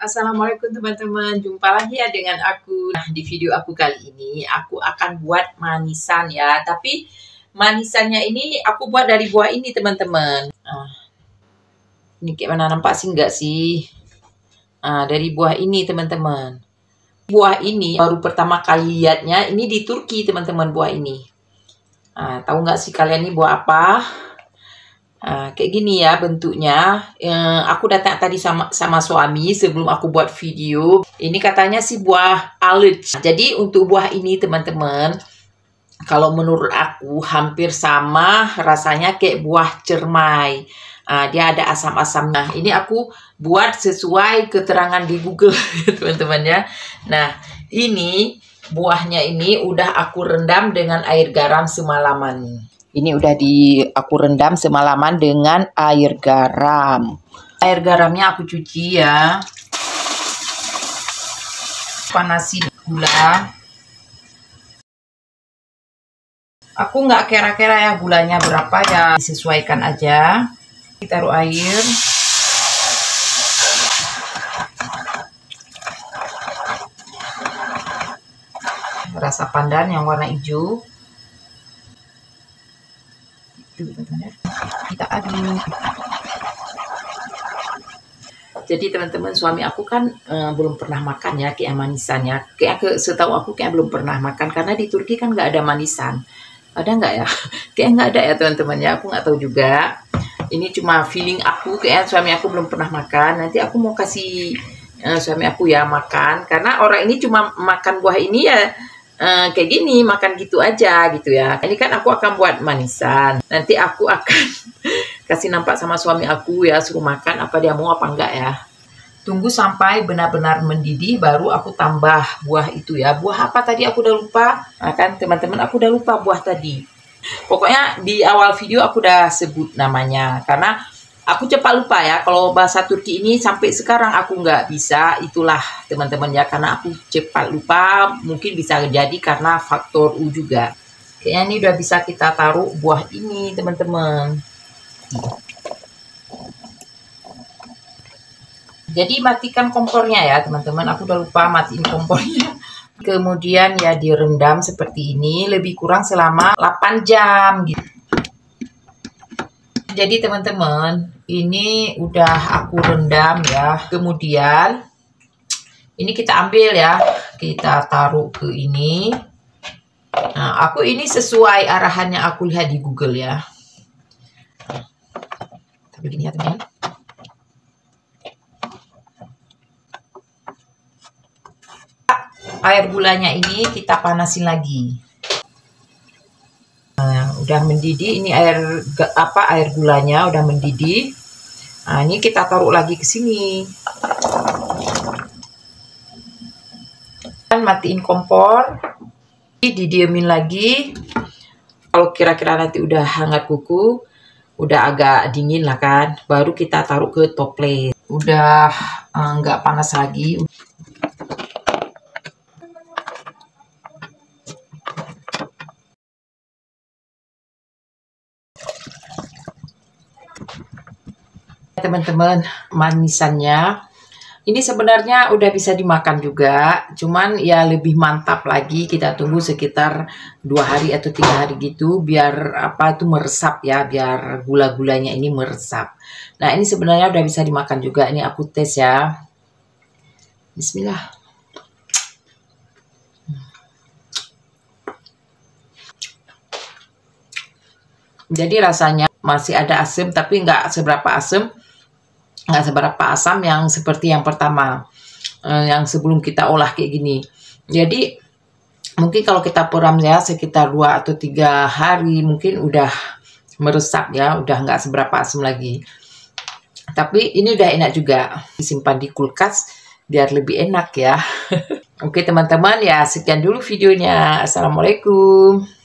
Assalamualaikum teman-teman. Jumpa lagi ya dengan aku. Nah di video aku kali ini Aku akan buat manisan ya. Tapi manisannya ini Aku buat dari buah ini teman-teman. Ah. Ini kayak mana nampak sih? Enggak sih. Ah, Dari buah ini teman-teman. Buah ini baru pertama kali lihatnya Ini di Turki teman-teman buah ini. Ah, Tahu nggak sih kalian ini buah apa Kayak gini ya bentuknya. Uh, aku datang tadi sama sama suami sebelum aku buat video. Ini katanya sih buah aluj. Jadi untuk buah ini teman-teman, kalau menurut aku hampir sama rasanya kayak buah cermai. Uh, dia ada asam-asamnya. Ini aku buat sesuai keterangan di Google teman-teman ya. Nah ini buahnya ini udah aku rendam dengan air garam semalaman. Ini udah di aku rendam semalaman dengan air garam. Air garamnya aku cuci ya. Panasin gula. Aku nggak kera-kera ya gulanya berapa ya disesuaikan aja. Kita taruh air. Rasa pandan yang warna hijau. Ya kita jadi teman-teman suami aku kan uh, belum pernah makan ya kayak manisannya kayak aku setahu aku kayak belum pernah makan karena di Turki kan nggak ada manisan. Ada nggak ya? Kayak nggak ada ya teman-teman ya. Aku nggak tahu juga. Ini cuma feeling aku kayak suami aku belum pernah makan. Nanti aku mau kasih uh, suami aku ya makan. Karena orang ini cuma makan buah ini ya uh, kayak gini makan gitu aja gitu ya. Ini kan aku akan buat manisan. Nanti aku akan kasih nampak sama suami aku ya suruh makan apa dia mau apa enggak ya. Tunggu sampai benar-benar mendidih baru aku tambah buah itu ya. Buah apa tadi? Aku udah lupa. Nah, kan teman-teman aku udah lupa buah tadi. Pokoknya di awal video aku udah sebut namanya. Karena aku cepat lupa ya kalau bahasa Turki ini sampai sekarang aku nggak bisa. Itulah teman-teman ya karena aku cepat lupa. Mungkin bisa jadi karena faktor U juga. Kayaknya ini udah bisa kita taruh buah ini teman-teman. Jadi matikan kompornya ya teman-teman. Aku udah lupa matiin kompornya. Kemudian ya direndam seperti ini lebih kurang selama 8 jam gitu jadi teman-teman ini udah aku rendam ya. Kemudian ini kita ambil ya. Kita taruh ke ini. Nah aku ini sesuai arahannya aku lihat di Google ya. Begini ya teman air gulanya ini kita panasin lagi udah mendidih ini air apa air gulanya udah mendidih Nah, ini kita taruh lagi ke sini. Dan matiin kompor. Didiemin lagi. Kalau kira-kira nanti udah hangat kuku, udah agak dingin lah kan, baru kita taruh ke toples. Udah eh, nggak uh, panas lagi. Teman-teman manisannya. Ini sebenarnya udah bisa dimakan juga cuman ya lebih mantap lagi. Kita tunggu sekitar dua hari atau tiga hari gitu biar apa itu meresap ya biar gula-gulanya ini meresap. Nah ini sebenarnya udah bisa dimakan juga. Ini aku tes ya. Bismillah. Jadi rasanya masih ada asam tapi nggak seberapa asam nggak seberapa asam yang seperti yang pertama uh, yang sebelum kita olah kayak gini. Jadi mungkin kalau kita peram ya sekitar dua atau tiga hari mungkin udah meresap ya udah nggak seberapa asam lagi. Tapi ini udah enak juga disimpan di kulkas biar lebih enak ya. Oke teman-teman ya sekian dulu videonya. Assalamualaikum